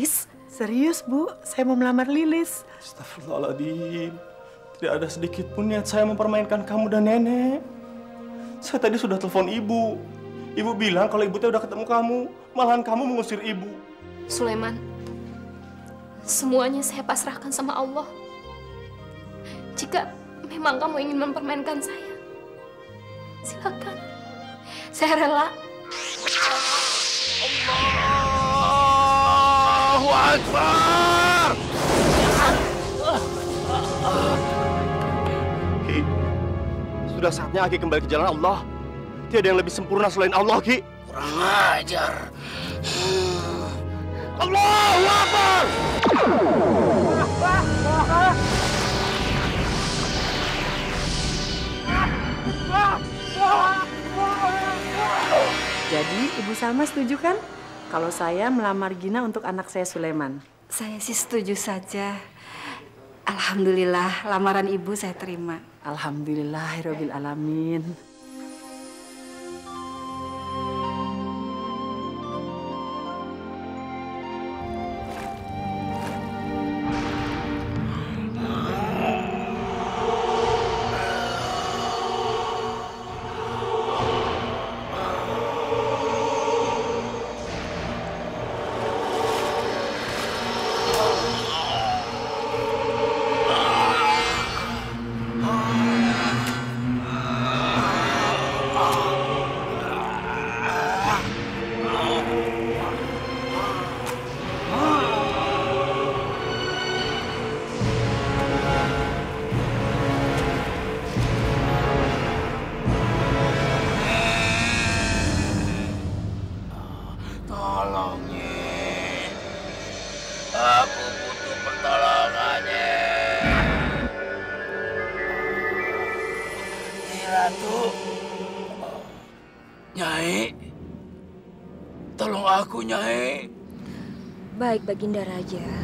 Is, serius bu, saya mau melamar Lilis. Astagfirullahaladzim. Tidak ada sedikit pun niat saya mempermainkan kamu dan nenek. Saya tadi sudah telepon ibu. Ibu bilang kalau ibu teh udah ketemu kamu, malahan kamu mengusir ibu. Sulaiman, semuanya saya pasrahkan sama Allah. Jika memang kamu ingin mempermainkan saya, silakan. Saya rela. Allahu Akbar! Ki, sudah saatnya Aki kembali ke jalan Allah. Tiada yang lebih sempurna selain Allah, Ki. Kurang ajar. Allahu Akbar! Jadi Ibu Salma setuju kan? Kalau saya melamar Gina untuk anak saya Sulaiman. Saya sih setuju saja. Alhamdulillah, lamaran ibu saya terima. Alhamdulillahirabbil alamin. Nyai. Baik, Baginda Raja.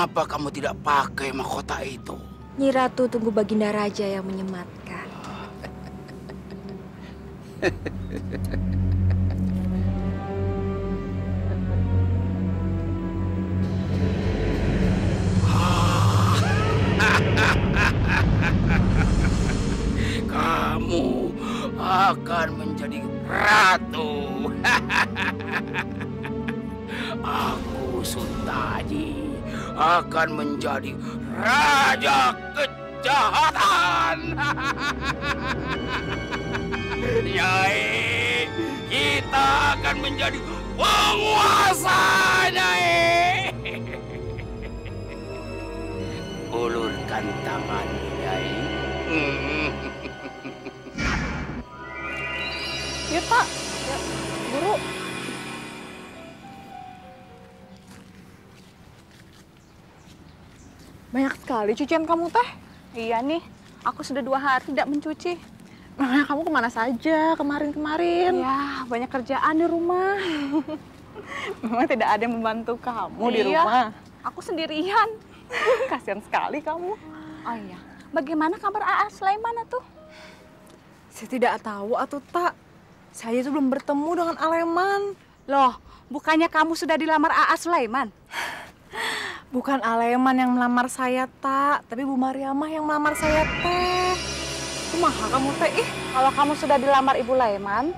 Kenapa kamu tidak pakai mahkota itu? Nyi Ratu tunggu Baginda Raja yang menyematkan. Kamu akan menjadi ratu. akan menjadi raja kejahatan. Nyai, kita akan menjadi penguasa, Nyai. Ulurkan tangan, Banyak sekali cucian kamu teh. Iya nih, aku sudah dua hari tidak mencuci. Nah, kamu ke mana saja kemarin-kemarin? Ya, banyak kerjaan di rumah. Memang tidak ada yang membantu kamu di Iya. rumah. Aku sendirian. Kasihan sekali kamu. Oh iya, bagaimana kabar AA Sulaiman tuh? Saya tidak tahu atau tak. Saya itu belum bertemu dengan Aleman. Loh, bukannya kamu sudah dilamar AA Sulaiman? Bukan Aleman yang melamar saya, tak. Tapi Bu Mariamah yang melamar saya, teh. Kumaha kamu, teh? Ih, Kalau kamu sudah dilamar Ibu Laiman,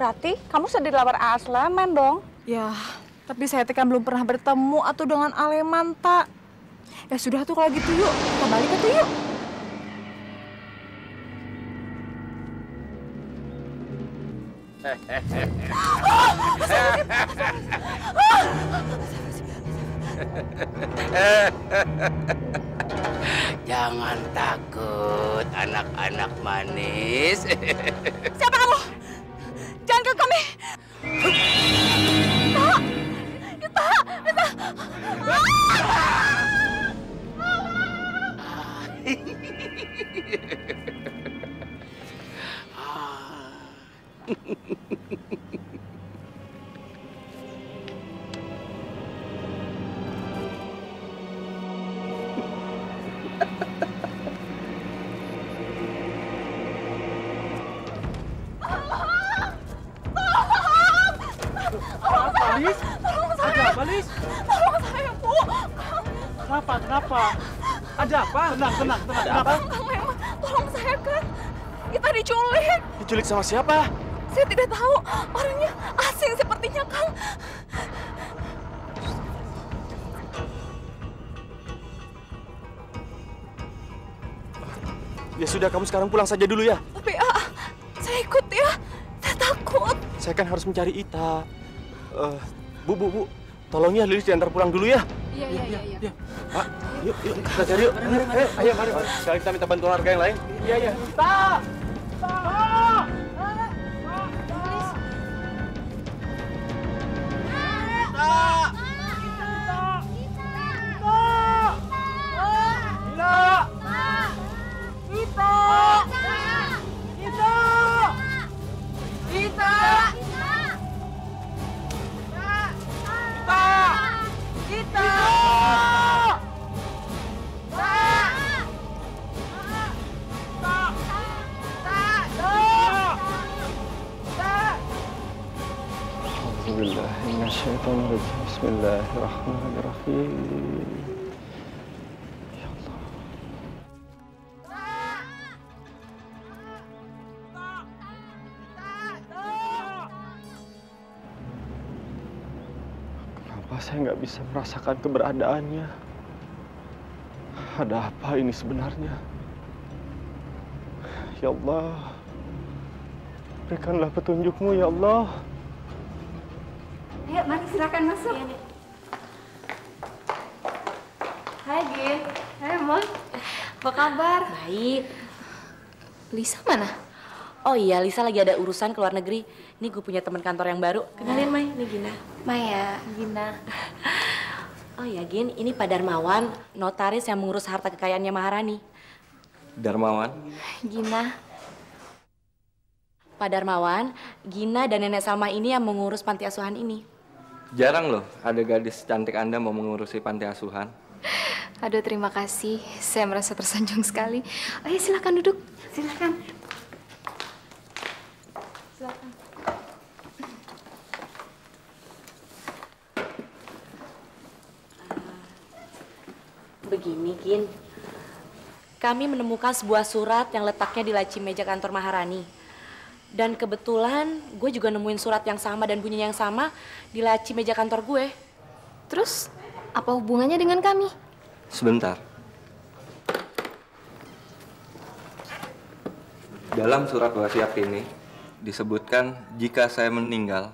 berarti kamu sudah dilamar AA Sulaiman dong. ya. Tapi saya teh kan belum pernah bertemu atau dengan Aleman, tak. Ya sudah tuh kalau gitu yuk. Kita balik ke tuh yuk. Jangan takut, anak-anak manis. Siapa kamu? Jangan ke kami. Tak! Tak! Tak! Sama siapa? Saya tidak tahu. Orangnya asing sepertinya, Kang. Ya sudah, kamu sekarang pulang saja dulu ya. Tapi ah, saya ikut ya. Saya takut. Saya kan harus mencari Ita. Eh, bu, bu, bu. Tolong ya Lilis diantar pulang dulu ya. Iya, iya, iya. iya. Pak, yuk, yuk, kita cari yuk. Ayo, ayo, mari. Sekarang kita minta bantuan warga yang lain. Iya, iya. Bismillahirrahmanirrahim. Ya Allah. Kenapa saya nggak bisa merasakan keberadaannya? Ada apa ini sebenarnya? Ya Allah, berikanlah petunjukmu ya Allah. Silakan masuk. Hai, Gin. Hai, Mon. Apa kabar? Baik. Lisa mana? Oh iya, Lisa lagi ada urusan ke luar negeri. Ini gue punya teman kantor yang baru. Kenalin, Mai. Ini Gina. Maya, Gina. Oh ya, Gin. Ini Pak Darmawan, notaris yang mengurus harta kekayaannya Maharani. Darmawan, Gina. Pak Darmawan, Gina dan Nenek Salma ini yang mengurus panti asuhan ini. Jarang loh ada gadis cantik Anda mau mengurusi panti asuhan. Aduh, terima kasih. Saya merasa tersanjung sekali. Ayo, silakan duduk. Silakan. Silakan. Begini, Gin. Kami menemukan sebuah surat yang letaknya di laci meja kantor Maharani. Dan kebetulan gue juga nemuin surat yang sama dan bunyinya yang sama di laci meja kantor gue. Terus, apa hubungannya dengan kami? Sebentar. Dalam surat wasiat ini disebutkan jika saya meninggal,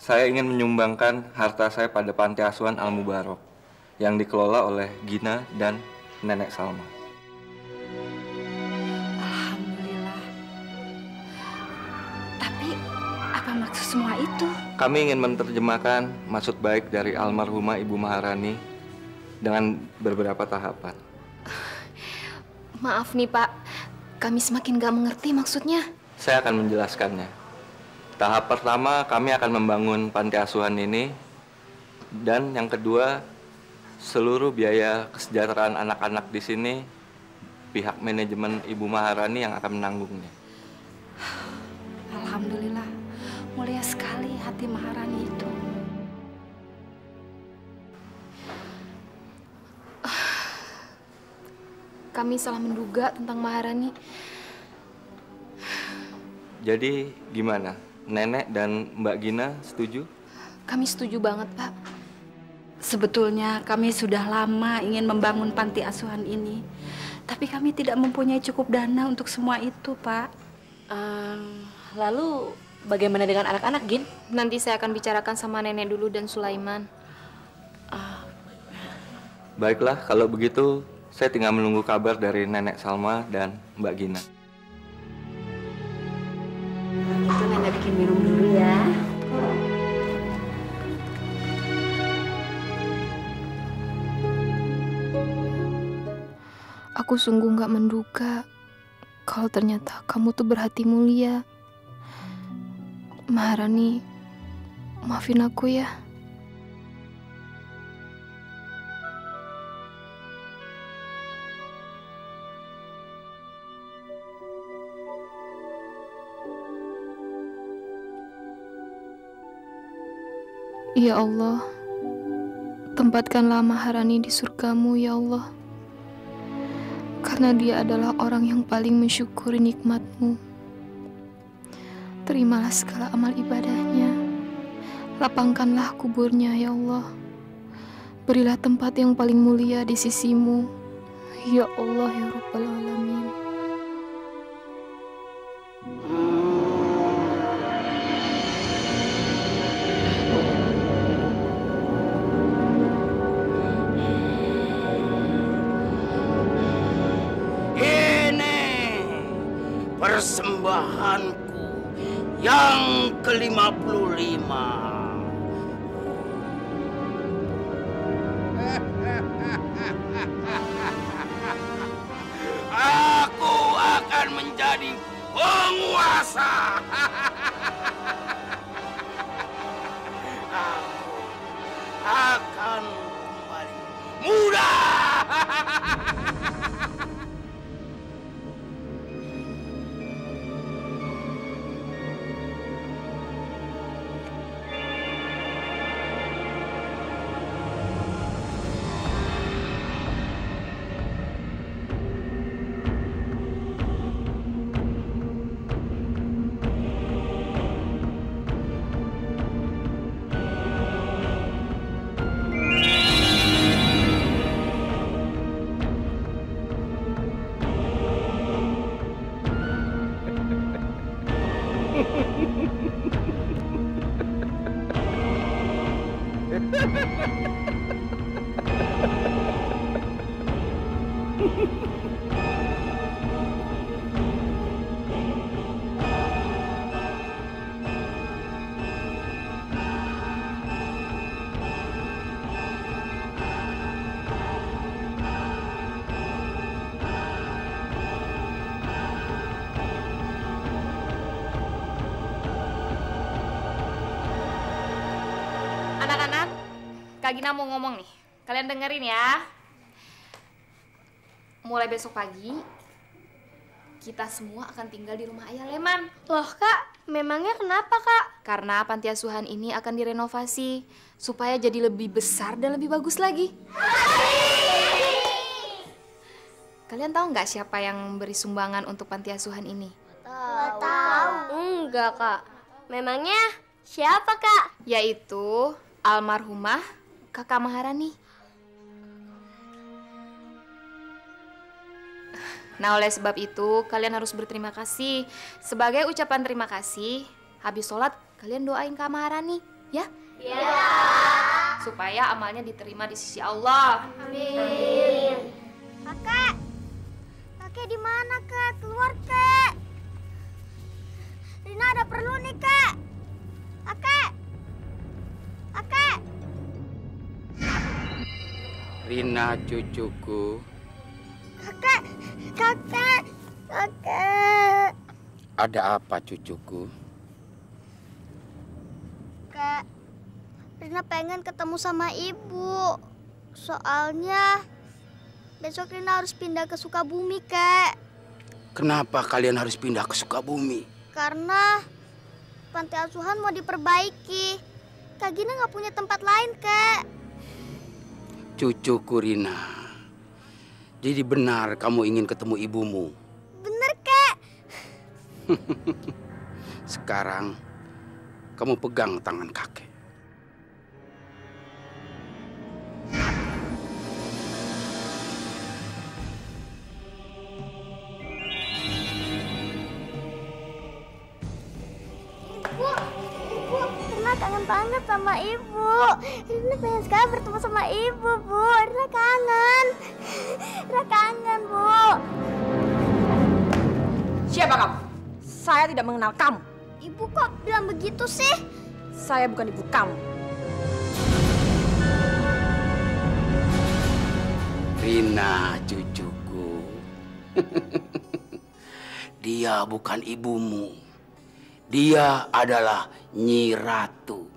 saya ingin menyumbangkan harta saya pada panti asuhan Al Mubarok yang dikelola oleh Gina dan Nenek Salma. Semua itu? Kami ingin menerjemahkan maksud baik dari almarhumah Ibu Maharani dengan beberapa tahapan. Maaf nih, Pak. Kami semakin gak mengerti maksudnya. Saya akan menjelaskannya. Tahap pertama, kami akan membangun panti asuhan ini. Dan yang kedua, seluruh biaya kesejahteraan anak-anak di sini, pihak manajemen Ibu Maharani yang akan menanggungnya. Alhamdulillah. Mulia sekali hati Maharani itu. Kami salah menduga tentang Maharani. Jadi gimana? Nenek dan Mbak Gina setuju? Kami setuju banget, Pak. Sebetulnya kami sudah lama ingin membangun panti asuhan ini. Tapi kami tidak mempunyai cukup dana untuk semua itu, Pak. Ehm, lalu bagaimana dengan anak-anak, Gin? Nanti saya akan bicarakan sama nenek dulu dan Sulaiman. Baiklah, kalau begitu saya tinggal menunggu kabar dari Nenek Salma dan Mbak Gina. Itu nenek bikin minum dulu ya. Aku sungguh gak menduga kalau ternyata kamu tuh berhati mulia. Maharani, maafin aku ya. Ya Allah, Tempatkanlah Maharani di surgamu, ya Allah. Karena dia adalah orang yang paling mensyukuri nikmatmu. Terimalah segala amal ibadahnya. Lapangkanlah kuburnya, ya Allah. Berilah tempat yang paling mulia di sisimu. Ya Allah, ya Rabbal Alamin. Ini persembahanku yang ke-55. Kak Gina mau ngomong nih. Kalian dengerin ya. Mulai besok pagi, kita semua akan tinggal di rumah Ayah Leman. Loh, Kak, memangnya kenapa, Kak? Karena panti asuhan ini akan direnovasi supaya jadi lebih besar dan lebih bagus lagi. Kalian tahu nggak siapa yang memberi sumbangan untuk panti asuhan ini? tahu. Enggak, Kak. Memangnya siapa, Kak? Yaitu almarhumah Kakak Maharani. Nah, oleh sebab itu, kalian harus berterima kasih. Sebagai ucapan terima kasih, habis sholat, kalian doain Kak Maharani, ya? Iya. Supaya amalnya diterima di sisi Allah. Amin. Kakek, kakek di mana kak? Keluar kak. Rina ada perlu nih kak. Kakek, kakek. Rina cucuku, Kakek, kakek, kakek. ada apa cucuku? Kak, Rina pengen ketemu sama ibu. Soalnya besok Rina harus pindah ke Sukabumi, Kak. Kenapa kalian harus pindah ke Sukabumi? Karena panti asuhan mau diperbaiki. Kak Gina nggak punya tempat lain, Kak. Cucuku Rina. Jadi benar kamu ingin ketemu ibumu. Bener, Kak. Sekarang kamu pegang tangan kakek. Rina pengen sekali bertemu sama ibu, Bu. Rina kangen. Rina kangen, Bu. Siapa kamu? Saya tidak mengenal kamu. Ibu kok bilang begitu sih? Saya bukan ibu kamu. Rina cucuku. Dia bukan ibumu. Dia adalah Nyi Ratu.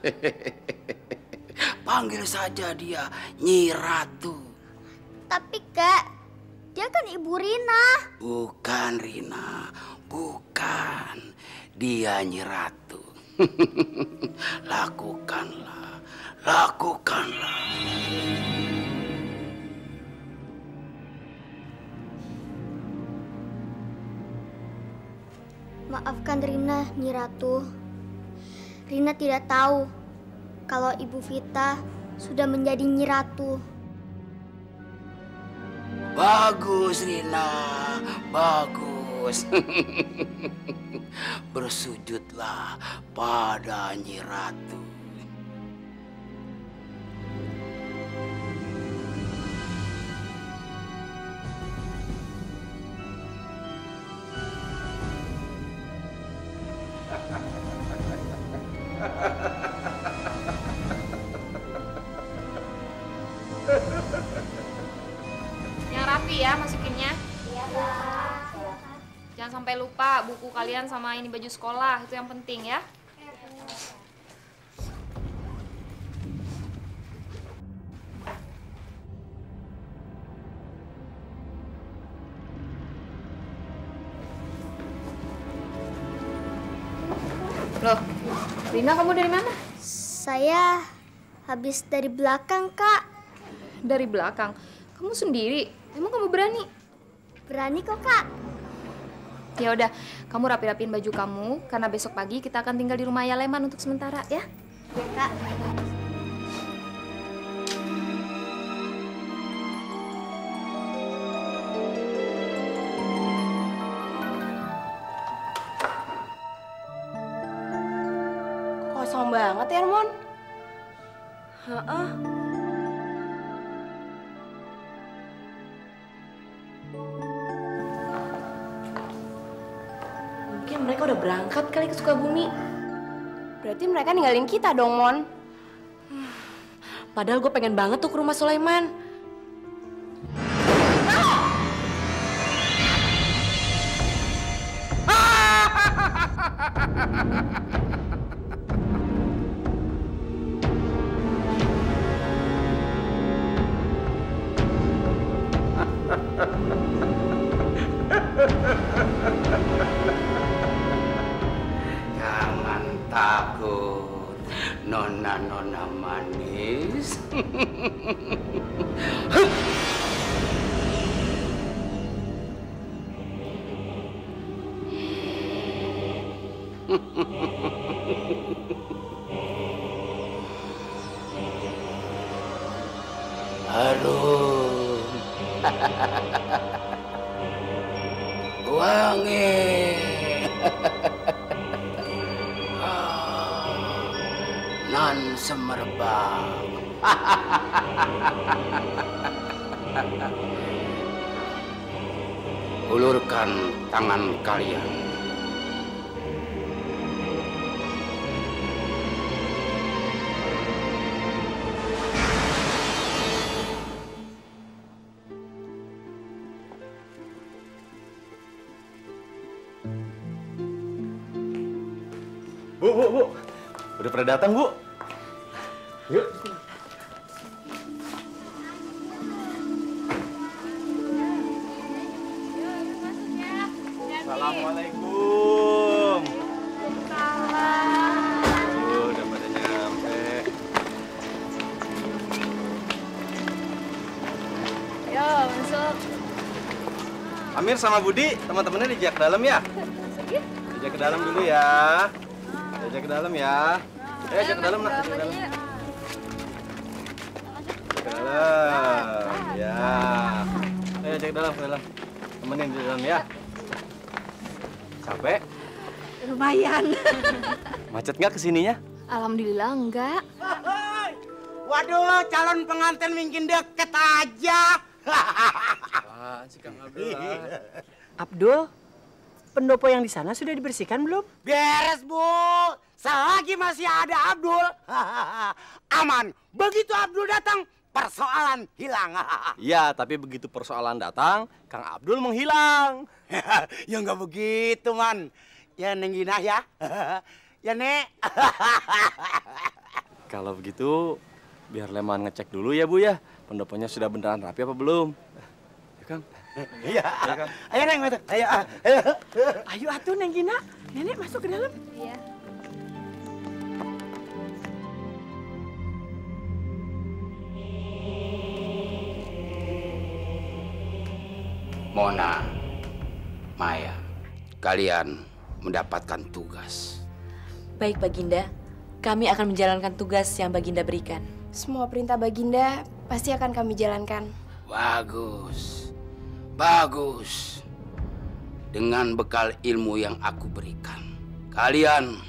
Panggil saja dia Nyi Ratu. Tapi, Kak, dia kan ibu Rina. Bukan Rina, bukan. Dia Nyi Ratu. lakukanlah, lakukanlah. Maafkan Rina, Nyi Ratu. Rina tidak tahu kalau Ibu Vita sudah menjadi Nyi Ratu. Bagus, Rina. Bagus. Bersujudlah pada Nyi Jangan sampai lupa buku kalian sama ini baju sekolah, itu yang penting ya. Loh, Rina kamu dari mana? Saya habis dari belakang, Kak. Dari belakang. Kamu sendiri? Emang kamu berani? Berani kok, Kak. Ya udah, kamu rapi-rapiin baju kamu karena besok pagi kita akan tinggal di rumah Ayah Leman untuk sementara ya. Ya, Kak. Kosong banget ya, Mon? Heeh. Berangkat kali ke Sukabumi. Berarti mereka ninggalin kita dong, Mon. Padahal gue pengen banget tuh ke rumah Sulaiman. Jangan Bu, bu, bu. Udah pada datang, Bu. Yuk. Amir sama Budi, teman-temannya dijak ke dalam ya? Dijak ke dalam dulu ya. Dijak ke dalam ya. Eh, ajak ke dalam, nak. Ajak ke dalam. Ke dalam. Ya. Eh, ajak ke dalam, ke dalam. Temenin di dalam ya. Capek? Lumayan. Macet nggak ke sininya? Alhamdulillah enggak. Waduh, calon pengantin mungkin deket aja. Kang Abdul? Abdul, pendopo yang di sana sudah dibersihkan belum? Beres, Bu. Selagi masih ada Abdul, aman. Begitu Abdul datang, persoalan hilang. Iya, tapi begitu persoalan datang, Kang Abdul menghilang. ya nggak begitu, Man. Ya, Neng Gina ya. ya, Nek. Kalau begitu, biar Leman ngecek dulu ya, Bu ya. Pendoponya sudah beneran rapi apa belum? Ya, Kang. Iya. iya kan? Ayo Neng, ayo. Ayo. Ayo atuh Neng Gina. Nenek masuk ke dalam. Iya. Mona, Maya, kalian mendapatkan tugas. Baik, Baginda. Kami akan menjalankan tugas yang Baginda berikan. Semua perintah Baginda pasti akan kami jalankan. Bagus bagus. Dengan bekal ilmu yang aku berikan, kalian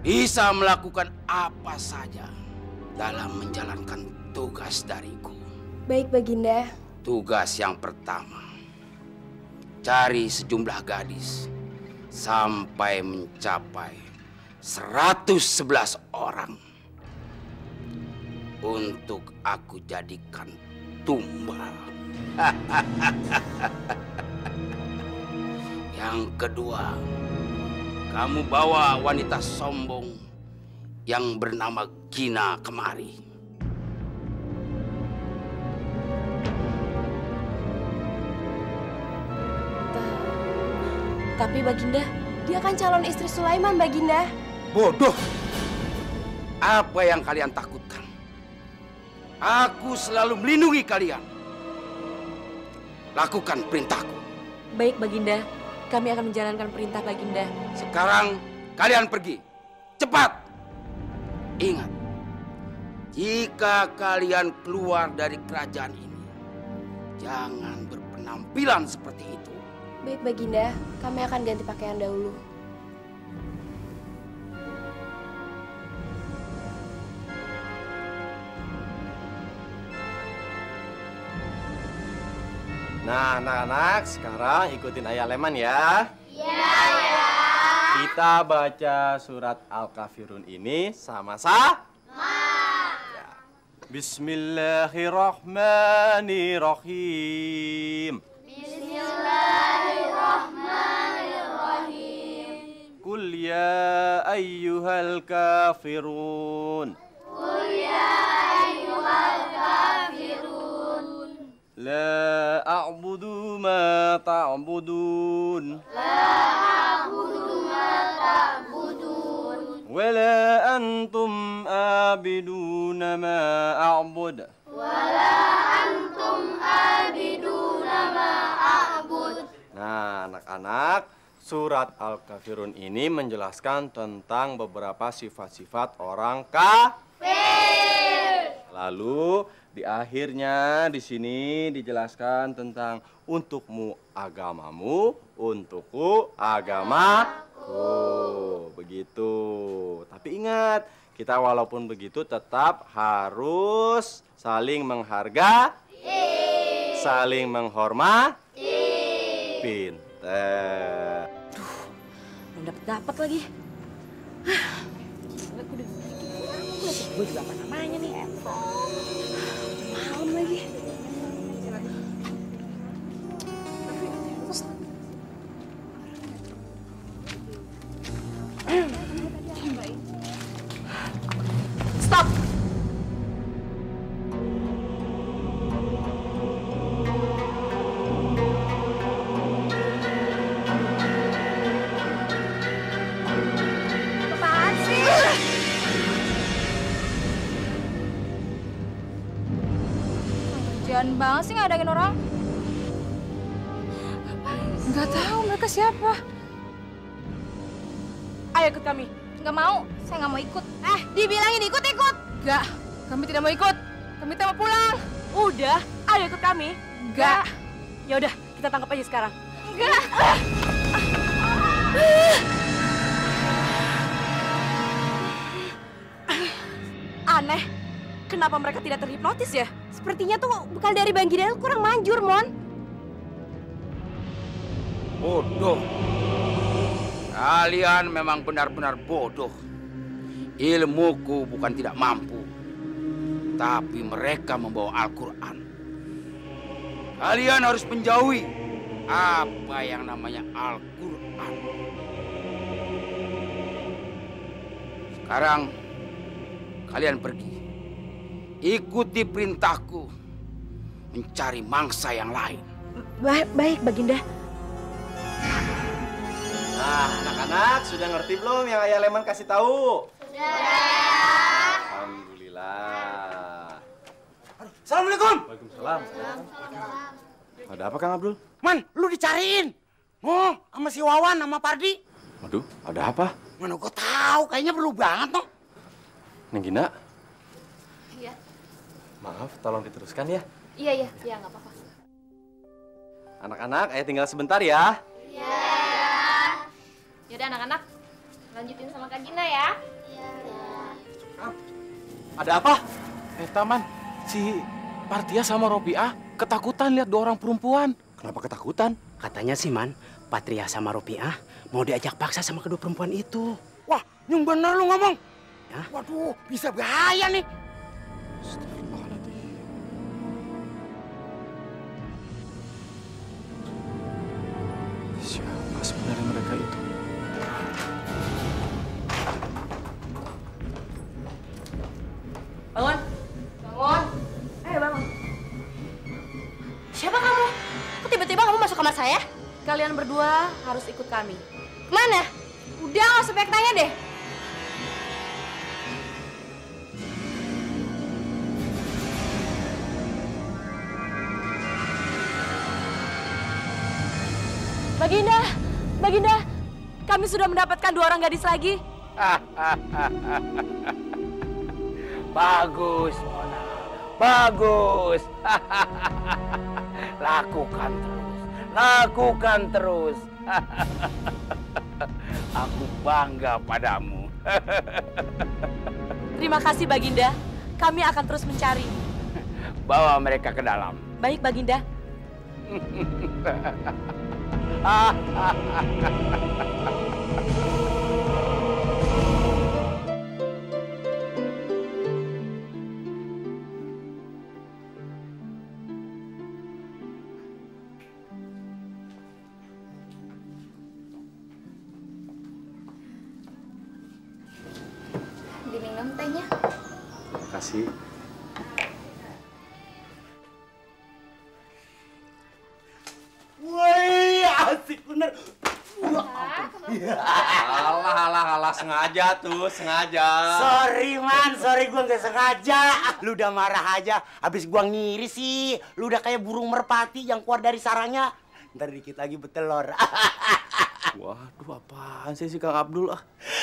bisa melakukan apa saja dalam menjalankan tugas dariku. Baik Baginda. Tugas yang pertama, cari sejumlah gadis sampai mencapai 111 orang untuk aku jadikan tumbal. Yang kedua, kamu bawa wanita sombong yang bernama Gina kemari. Tapi Baginda, dia kan calon istri Sulaiman Baginda. Bodoh! Apa yang kalian takutkan? Aku selalu melindungi kalian. Lakukan perintahku. Baik Baginda, kami akan menjalankan perintah Baginda. Sekarang kalian pergi. Cepat! Ingat, jika kalian keluar dari kerajaan ini, jangan berpenampilan seperti itu. Baik Baginda, kami akan ganti pakaian dahulu. Nah, anak-anak, sekarang ikutin ayah Leman ya. Iya, ya. Kita baca surat Al-Kafirun ini sama-sama. Ya. Bismillahirrahmanirrahim. Bismillahirrahmanirrahim. Qul ya ayyuhal kafirun. Qul ya La a'budu ma ta'budun. La a'budu ma ta'budun. Wa la antum ما ma a'bud. Wa la antum أعبد ma a'bud. Nah anak-anak Surat Al-Kafirun ini menjelaskan tentang beberapa sifat-sifat orang kafir. Lalu di akhirnya di sini dijelaskan tentang untukmu agamamu, untukku agamaku. Begitu. Tapi ingat, kita walaupun begitu tetap harus saling menghargai, saling menghormati. Pinter. Belum dapat dapat lagi. Aku udah gue juga apa namanya nih? Banget sih ngadangin orang. Nggak tahu mereka siapa. Ayo ikut kami. Nggak mau, saya nggak mau ikut. Eh, dibilangin ikut-ikut. Nggak, kami tidak mau ikut. Kami tidak mau pulang. Udah, ayo ikut kami. Nggak. Ya udah, kita tangkap aja sekarang. Enggak. Aneh. Kenapa mereka tidak terhipnotis ya? Sepertinya tuh bekal dari Bang Gidel kurang manjur, Mon. Bodoh. Kalian memang benar-benar bodoh. Ilmuku bukan tidak mampu. Tapi mereka membawa Al-Quran. Kalian harus menjauhi apa yang namanya Al-Quran. Sekarang kalian pergi. Ikuti perintahku mencari mangsa yang lain. Baik, baik Baginda. Nah, anak-anak sudah ngerti belum yang Ayah Leman kasih tahu? Sudah. Alhamdulillah. Assalamualaikum. Waalaikumsalam. Ada apa Kang Abdul? Man, lu dicariin. Oh, sama si Wawan sama Pardi. Waduh, ada apa? Mana gua tahu, kayaknya perlu banget, no. Neng Gina. Maaf, tolong diteruskan ya. Iya, iya, iya, nggak apa-apa. Anak-anak, ayah tinggal sebentar ya. Iya. Yaudah anak-anak, lanjutin sama Kak Gina ya. Iya. Ada apa? Eh, Taman, si Partia sama Robiah ketakutan lihat dua orang perempuan. Kenapa ketakutan? Katanya sih, Man, Patria sama Ropiah mau diajak paksa sama kedua perempuan itu. Wah, yang bener lu ngomong. Ya? Waduh, bisa bahaya nih. Siapa sebenarnya mereka itu? Bangun. Bangun. Ayo bangun. Siapa kamu? Kok tiba-tiba kamu masuk kamar saya? Kalian berdua harus ikut kami. Mana? Udah nggak usah banyak tanya deh. Kami sudah mendapatkan dua orang gadis lagi. Bagus, Mona. Bagus. lakukan terus. Lakukan terus. Aku bangga padamu. Terima kasih Baginda. Kami akan terus mencari. Bawa mereka ke dalam. Baik Baginda. Diminum tehnya. Terima kasih. Sengaja tuh, sengaja. Sorry man, sorry gua nggak sengaja. Lu udah marah aja, habis gua ngiri sih. Lu udah kayak burung merpati yang keluar dari sarangnya. Ntar dikit lagi betelor. Waduh, apaan sih si Kang Abdul ah?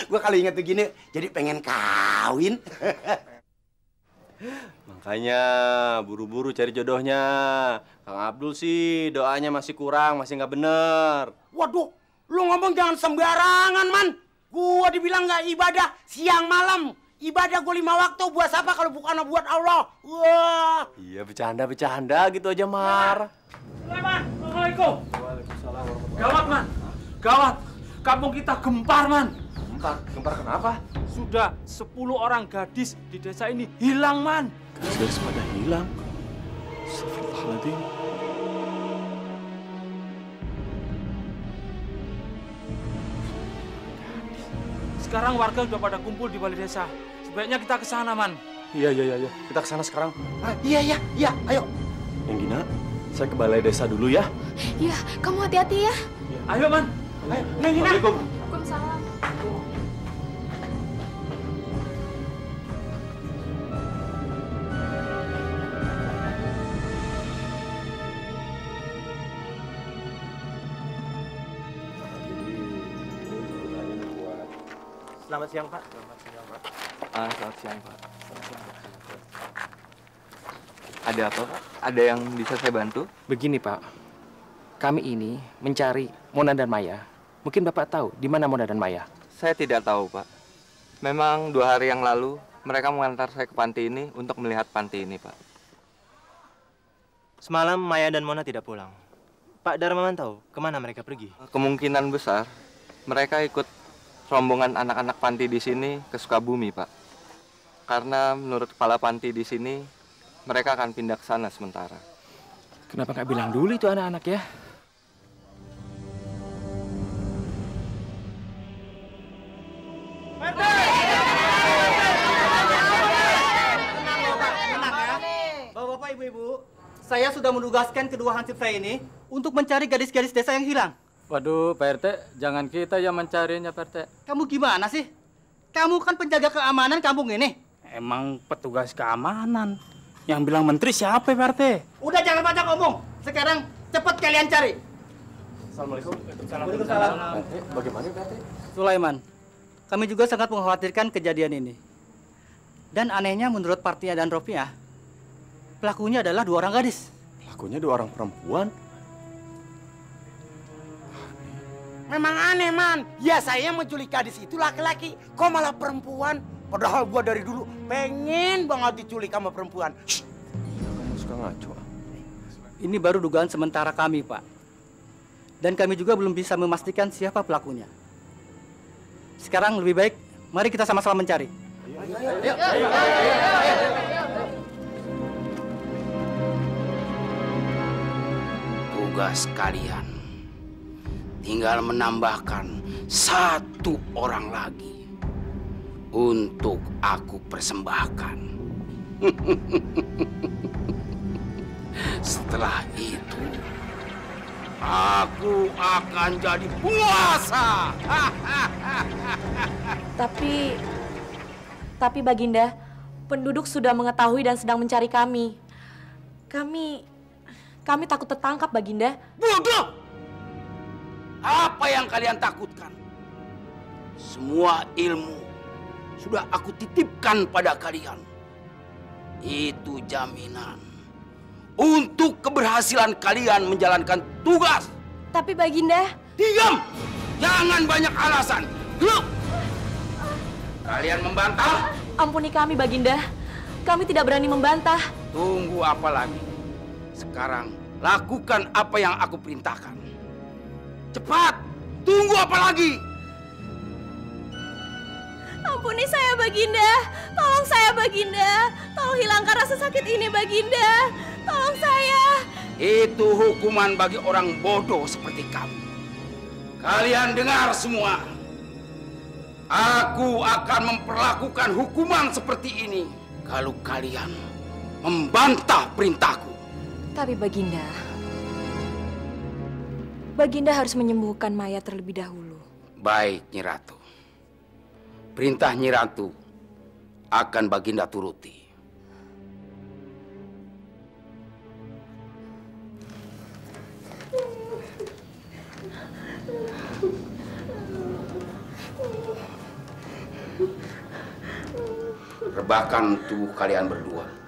gua kalau inget begini, jadi pengen kawin. Makanya buru-buru cari jodohnya. Kang Abdul sih doanya masih kurang, masih nggak bener. Waduh, lu ngomong jangan sembarangan man. Gua dibilang nggak ibadah siang malam. Ibadah gua lima waktu buat siapa kalau bukan buat Allah. Wah. Iya bercanda-bercanda gitu aja Mar. Assalamualaikum. Gawat, Man. Gawat. Kampung kita gempar, Man. Gempar? Gempar kenapa? Sudah 10 orang gadis di desa ini hilang, Man. Gadis pada hilang. Astagfirullahaladzim. Sekarang warga sudah pada kumpul di balai desa. Sebaiknya kita ke sana, Man. Iya, iya, iya, iya. Kita ke sana sekarang. Ah, iya, iya, iya. Ayo. Yang Gina, saya ke balai desa dulu ya. Iya, kamu hati-hati ya. Ayo, Man. Ayo, Neng Gina. Assalamualaikum. Selamat siang, Pak. Selamat siang, Pak. Ah, selamat siang, Pak. Ada apa, Pak? Ada yang bisa saya bantu? Begini, Pak. Kami ini mencari Mona dan Maya. Mungkin Bapak tahu di mana Mona dan Maya. Saya tidak tahu, Pak. Memang dua hari yang lalu mereka mengantar saya ke panti ini untuk melihat panti ini, Pak. Semalam Maya dan Mona tidak pulang. Pak Darmawan tahu ke mana mereka pergi. Kemungkinan besar mereka ikut rombongan anak-anak panti di sini ke Sukabumi, Pak. Karena menurut kepala panti di sini, mereka akan pindah ke sana sementara. Kenapa nggak bilang dulu itu anak-anak ya? Bapak-bapak, ibu-ibu, saya sudah menugaskan kedua hansip saya ini untuk mencari gadis-gadis desa yang hilang. Waduh, Pak RT, jangan kita yang mencarinya, Pak RT. Kamu gimana sih? Kamu kan penjaga keamanan kampung ini. Emang petugas keamanan. Yang bilang menteri siapa, Pak RT? Udah jangan banyak ngomong. Sekarang Cepat kalian cari. Assalamualaikum. Waalaikumsalam. Bagaimana Pak Sulaiman, kami juga sangat mengkhawatirkan kejadian ini. Dan anehnya menurut Partia dan Rofiah, pelakunya adalah dua orang gadis. Pelakunya dua orang perempuan. Memang aneh, Man. Ya saya menculik gadis itu laki-laki. Kok malah perempuan? Padahal gua dari dulu pengen banget diculik sama perempuan. Shh. Kamu suka ngaco. Ini baru dugaan sementara kami, Pak. Dan kami juga belum bisa memastikan siapa pelakunya. Sekarang lebih baik, mari kita sama-sama mencari. Tugas kalian tinggal menambahkan satu orang lagi untuk aku persembahkan. Setelah itu, aku akan jadi puasa. Tapi, tapi Baginda, penduduk sudah mengetahui dan sedang mencari kami. Kami, kami takut tertangkap, Baginda. Bodoh! Apa yang kalian takutkan? Semua ilmu sudah aku titipkan pada kalian. Itu jaminan untuk keberhasilan kalian menjalankan tugas. Tapi Baginda... Diam! Jangan banyak alasan. Kalian membantah? Ampuni kami, Baginda. Kami tidak berani membantah. Tunggu apa lagi? Sekarang lakukan apa yang aku perintahkan. Cepat! Tunggu apa lagi? Ampuni saya Baginda. Tolong saya Baginda. Tolong hilangkan rasa sakit ini Baginda. Tolong saya. Itu hukuman bagi orang bodoh seperti kamu. Kalian dengar semua. Aku akan memperlakukan hukuman seperti ini kalau kalian membantah perintahku. Tapi Baginda, Baginda harus menyembuhkan Maya terlebih dahulu. Baik, Nyi Ratu. Perintah Nyi Ratu akan Baginda turuti. Rebahkan tubuh kalian berdua.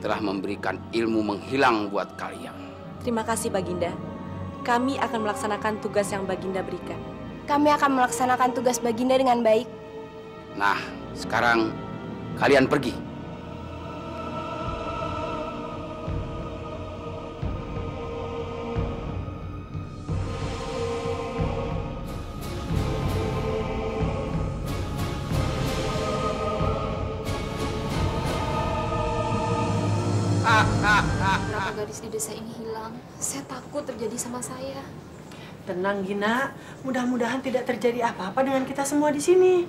Telah memberikan ilmu menghilang buat kalian. Terima kasih Baginda. Kami akan melaksanakan tugas yang Baginda berikan. Kami akan melaksanakan tugas Baginda dengan baik. Nah, sekarang kalian pergi. Di desa ini hilang? Saya takut terjadi sama saya. Tenang Gina, mudah-mudahan tidak terjadi apa-apa dengan kita semua di sini.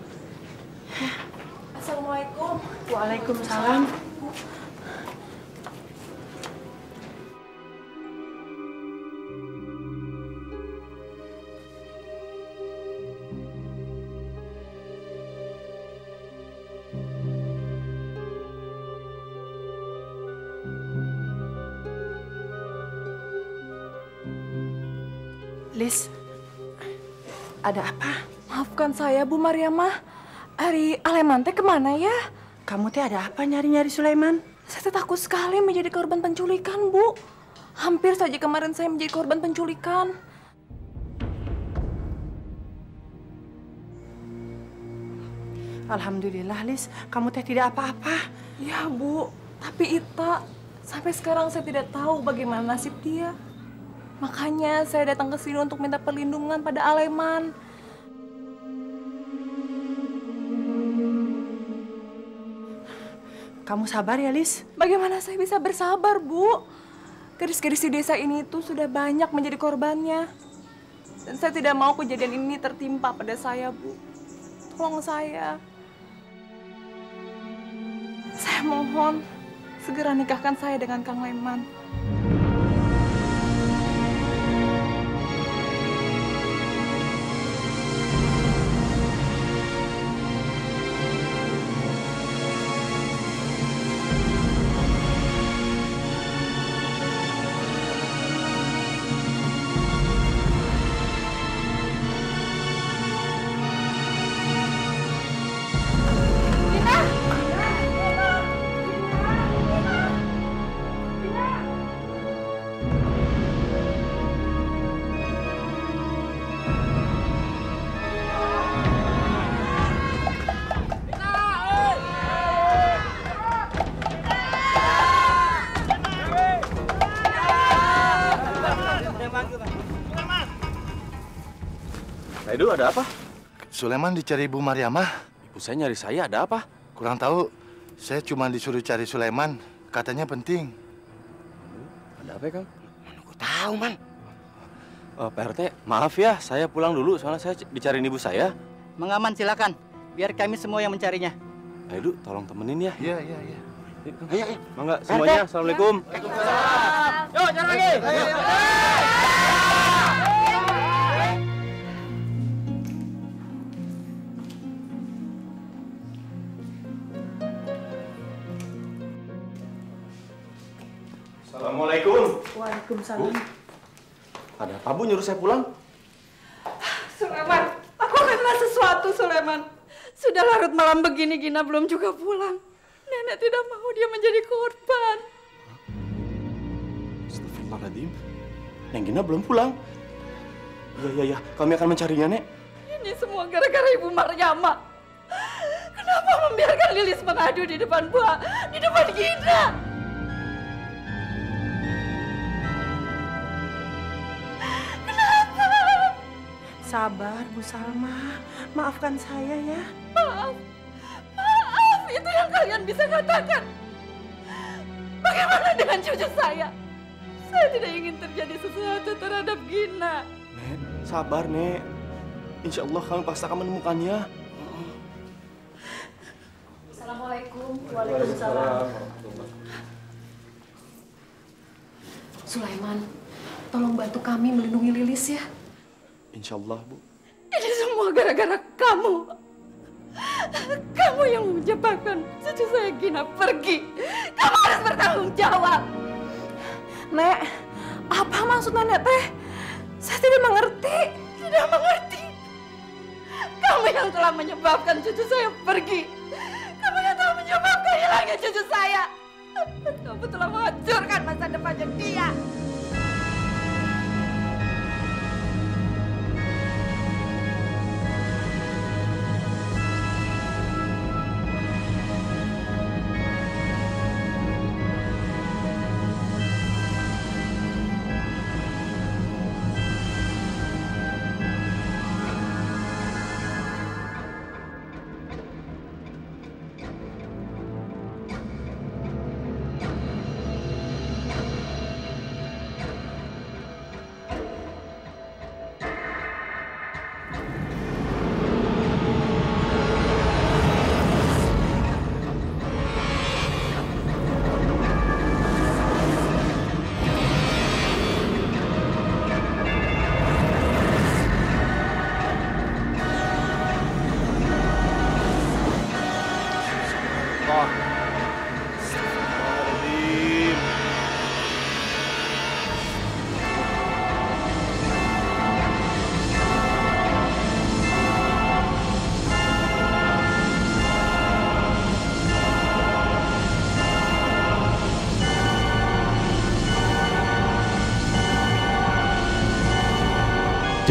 Assalamualaikum. Waalaikumsalam. Lis, Bu Mariamah. Ari Aleman teh ke mana ya? Kamu teh ada apa nyari-nyari Sulaiman? Saya takut sekali menjadi korban penculikan, Bu. Hampir saja kemarin saya menjadi korban penculikan. Alhamdulillah, Lis. Kamu teh tidak apa-apa. Ya, Bu. Tapi Ita, sampai sekarang saya tidak tahu bagaimana nasib dia. Makanya saya datang ke sini untuk minta perlindungan pada Aleman. Kamu sabar ya, Lis? Bagaimana saya bisa bersabar, Bu? Gadis-gadis di desa ini tuh sudah banyak menjadi korbannya. Dan saya tidak mau kejadian ini tertimpa pada saya, Bu. Tolong saya. Saya mohon, segera nikahkan saya dengan Kang Leman. Nah, Edu ada apa? Sulaiman dicari Ibu Mariamah. Ibu saya nyari saya ada apa? Kurang tahu. Saya cuma disuruh cari Sulaiman. Katanya penting. Ada apa ya, Kang? Aku tahu, Man. Oh, Pak RT, maaf ya, saya pulang dulu soalnya saya dicariin ibu saya. Mengaman silakan. Biar kami semua yang mencarinya. Nah, Edu, tolong temenin ya. Iya, iya, iya. Ayo, ayo. Mangga semuanya. Assalamualaikum. Yuk, jalan lagi. Assalamualaikum. Waalaikumsalam. Ada apa Bu nyuruh saya pulang? Suleman, aku kena sesuatu, Suleman. Sudah larut malam begini, Gina belum juga pulang. Nenek tidak mau dia menjadi korban. Astagfirullahaladzim. Neng Gina belum pulang. Iya, iya, iya. Kami akan mencarinya, Nek. Ini semua gara-gara Ibu Maryama. Kenapa membiarkan Lilis mengadu di depan Buah, di depan Gina? Sabar, Bu Salma. Maafkan saya ya. Maaf, maaf itu yang kalian bisa katakan. Bagaimana dengan cucu saya? Saya tidak ingin terjadi sesuatu terhadap Gina. Nek, sabar, Nek. Insya Allah kami pasti akan menemukannya. Assalamualaikum. Waalaikumsalam. Sulaiman, tolong bantu kami melindungi Lilis ya. Insya Allah, Bu. Ini semua gara-gara kamu. Kamu yang menyebabkan cucu saya Gina pergi. Kamu harus bertanggung jawab. Nek, apa maksud nenek teh? Saya tidak mengerti. Tidak mengerti. Kamu yang telah menyebabkan cucu saya pergi. Kamu yang telah menyebabkan hilangnya cucu saya. Kamu telah menghancurkan masa depannya dia.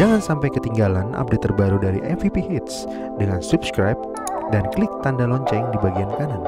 Jangan sampai ketinggalan update terbaru dari MVP Hits dengan subscribe dan klik tanda lonceng di bagian kanan.